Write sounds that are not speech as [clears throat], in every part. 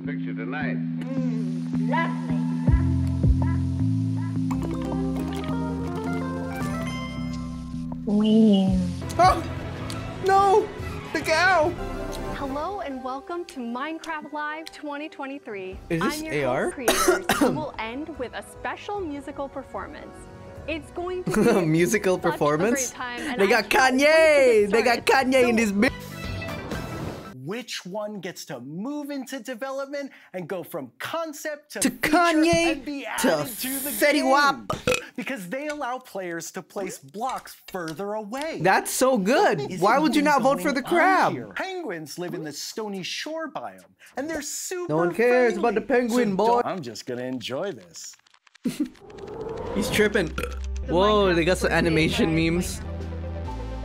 motion picture tonight. Mm, lovely. Wow. Oh! No! The cow! Hello and welcome to Minecraft Live 2023. Is this I'm your AR? host creators [coughs] who will end with a special musical performance. It's going to [laughs] be Musical such a great performance? time, They I got can't wait Kanye! They got started. Kanye in this bitch! Which one gets to move into development and go from concept to, To feature Kanye and be to added to the Fetty game? Wap. Because they allow players to place blocks further away. That's so good! Is Why would you not vote for the crab? here? Penguins live in the stony shore biome, and they're super. No one cares about the penguin, So boy. I'm just gonna enjoy this. [laughs] He's tripping. Whoa, they got some animation memes.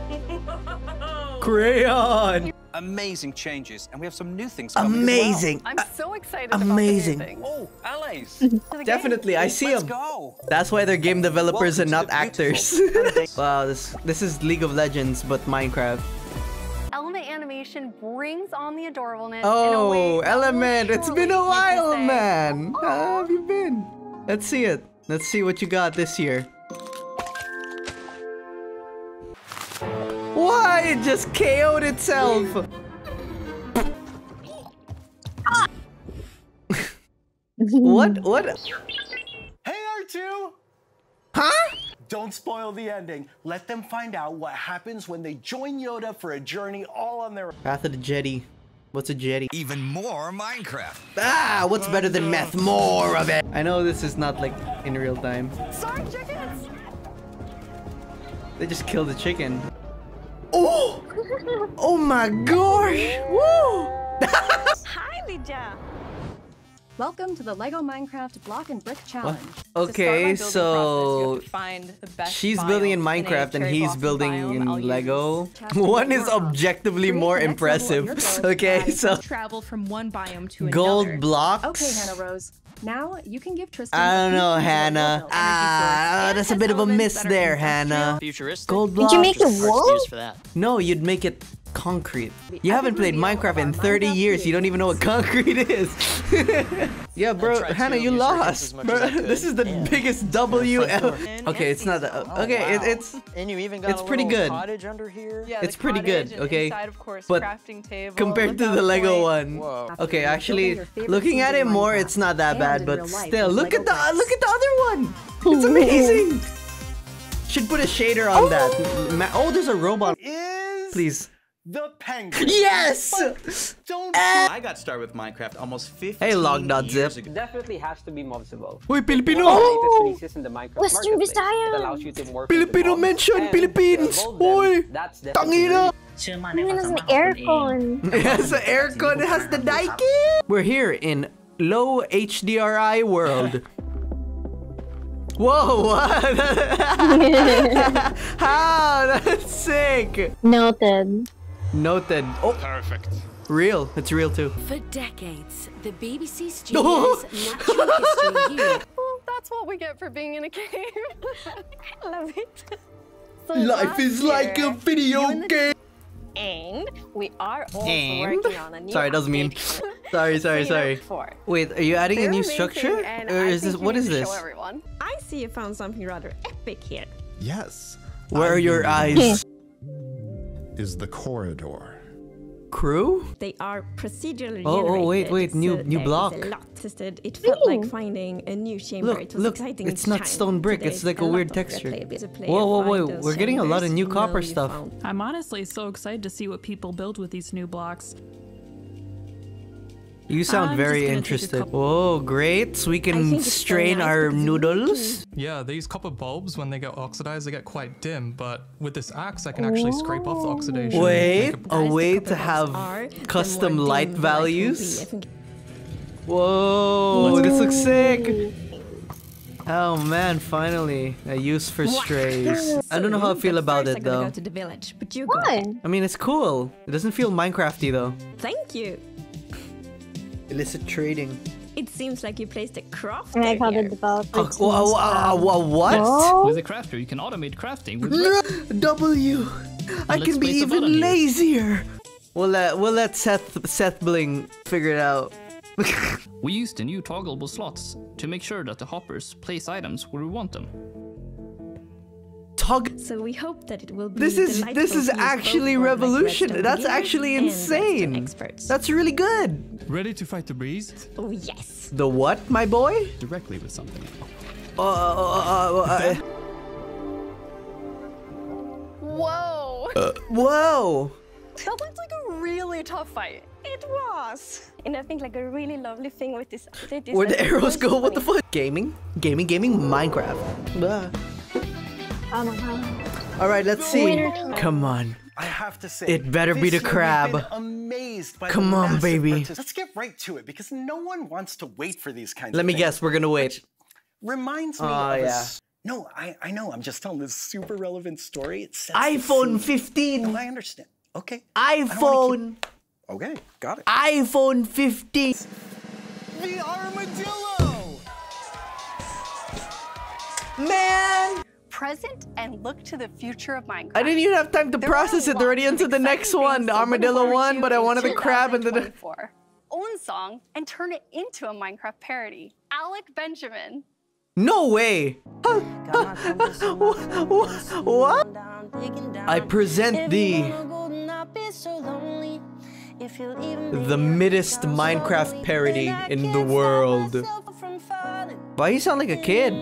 [laughs] Crayon! Amazing changes, and we have some new things coming Amazing! I'm so excited Amazing. about the new Oh, allies! things. Game. Definitely, I see Let's him. go! That's why they're game developers and not Welcome to the actors. [laughs] wow, this this is League of Legends, but Minecraft. Element animation brings on the adorableness. Oh, way that will Element! It's been a while, say, man! Oh. How have you been? Let's see it. Let's see what you got this year. It just KO'd itself! what? What? Hey, R2! Huh? Don't spoil the ending. Let them find out what happens when they join Yoda for a journey all on their own. Path of the Jedi. What's a jetty? Even more Minecraft. Ah, what's better than meth? More of it! I know this is not like in real time. Sorry, chickens! They just killed the chicken. Oh! Oh my gosh! Woo! Hi, Lydia! Welcome to the LEGO Minecraft Block and Brick Challenge. Okay, to start my building so process, you have to find the best she's building in biome. a Minecraft and cherry he's building biome, in I'll Lego. One [laughs] is objectively Create more the next level of your impressive. [laughs] Okay, so travel from one biome to gold another. blocks. Okay, Hannah Rose. Now you can give Tristan. I don't know, Hannah. Ah, energy that's a bit of a miss there. Hannah. Futuristic. Gold Did blocks. you make a Parts wall? for that. No, you'd make it concrete. The You haven't played Minecraft in 30 Minecraft years. You don't even know what concrete is. [laughs] yeah, bro, Hannah, you use your hints as lost. Bro, as I could. [laughs] this is the Yeah. biggest W ever. door. [laughs] Okay, it's not. that. Oh, okay, it, oh, wow. it's And you even got It's a pretty good. cottage under here. Yeah, It's pretty good, okay? Inside, of course, But crafting table. compared to the Lego boy. one. Whoa. Okay, actually, building your favorite looking at it more, it's not that bad, but still, look at the bricks. look at the other one. It's amazing. Should put a shader on that. Ma- Oh, there's a robot. Is Please. The penguin. Yes. Don't eh. I got started with Minecraft almost 15 Hey, log.zip. years ago. Definitely has to be Mobsable. Uy, Pilipino. Latest oh! releases in the Minecraft Western marketplace. Visayas. It allows you to morph Filipino mention, Philippines. evolve. Uy, That's Tangina. Ano na sa aircon? [laughs] It has the aircon. It has the Daikin. We're here in low HDRI world. Whoa, [laughs] what? [laughs] How? That's sick. Noted. Noted. Oh, perfect. Real. It's real too. For decades, the BBC. [laughs] Studios Natural History Unit [laughs] Well, that's what we get for being in a cave. [laughs] I love it. So Life last is like a video you and the game. And we are also And? working on a new Sorry, that was mean. Sorry, sorry, sorry. 4. Wait, are you adding a They're new amazing, structure? Or is this think you what need is to this? Show everyone. I see you found something rather epic here. Yes. Where are your eyes? Is the corridor. Crew? They are procedurally Oh, oh, wait, wait, new- so new block. a lot tested. It felt like finding a new chamber. Look, it was look, exciting it's not stone brick, Today, it's like a lot weird texture. replayability. To play Whoa, whoa, whoa, we're getting a lot of new copper stuff. I'm honestly so excited to see what people build with these new blocks. You sound I'm very just gonna take a interested. Oh, great. So we can think it's so strain our noodles. Yeah, these copper bulbs, when they get oxidized, they get quite dim, but with this axe, I can actually scrape off the oh. oxidation. Wait, make a way to have are, custom light dim the light be. values. I think Whoa, this looks sick. Oh man, finally a use for strays. [laughs] I don't know how I feel about first it I'm though. go to the village, but you go. I mean, it's cool. It doesn't feel Minecrafty though. Thank you. Illicit trading. It seems like you placed a crafter And I called here. the developer. Uh, wha- wha- wha- what? With a crafter, you can automate crafting. With W. I Let's can be place a button even lazier. We'll let we'll let Seth SethBling figure it out. [laughs] we used the new toggleable slots to make sure that the hoppers place items where we want them. Tog So we hope that it will be This is this is to use both actually revolution. That's actually insane. experts. That's really good. Ready to fight the breeze? Oh yes. The what, my boy? Directly with something. Uh, uh, uh, uh, Whoa! uh, whoa. That looked like a really tough fight. It was. And I think like a really lovely thing with this update is Where that the arrows was go? What the [laughs] fuck? Gaming, gaming, gaming. Minecraft. Blah. Oh my god. All right, let's see. Come on. I have to say, It better be the crab. amazed by the Come on, baby. partic- Let's get right to it because no one wants to wait for these kinds Let of me things. guess. We're gonna wait. Reminds me Oh, of a yeah. No, I, I know. I'm just telling this super relevant story. It sets the iPhone 15. No, I understand. Okay. I don't wanna iPhone. keep- Okay, got it. iPhone 15. The armadillo. Man. Present and look to the future of Minecraft. I didn't even have time to There process it. They're already into the next one. The armadillo one, but I wanted the crab and the. 2024. Own song and turn it into a Minecraft parody. Alec Benjamin. No way. what? I present thee the middest Minecraft parody in the world. Why you sound like a kid?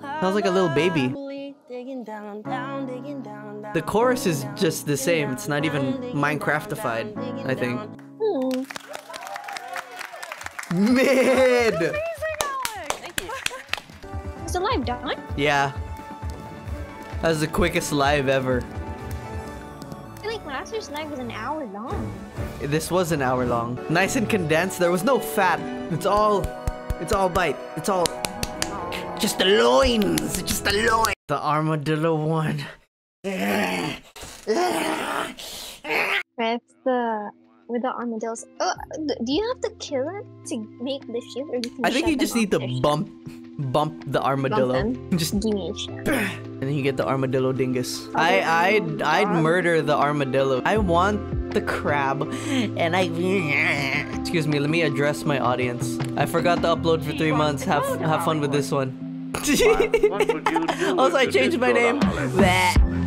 Sounds like a little baby. The chorus is just the same. It's not even Minecraftified, I think. Mid! [laughs] Is the live done? Yeah. That was the quickest live ever. I feel like last year's live was an hour long. This was an hour long. Nice and condensed. There was no fat. It's all, it's all bite. It's all, just the loins. Just the loins. The armadillo one. With the with the armadillos. Oh, do you have to kill it to make the shield, or you can? I think you just need to their bump, bump the armadillo. them. [laughs] Just Give me a shot. [clears throat] and then you get the armadillo dingus. I I'd I'd murder the armadillo. I want the crab, and I. [laughs] Excuse me. Let me address my audience. I forgot to upload for three months. Have have fun with this one. [laughs] also, I changed my name.